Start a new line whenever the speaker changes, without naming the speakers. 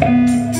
Música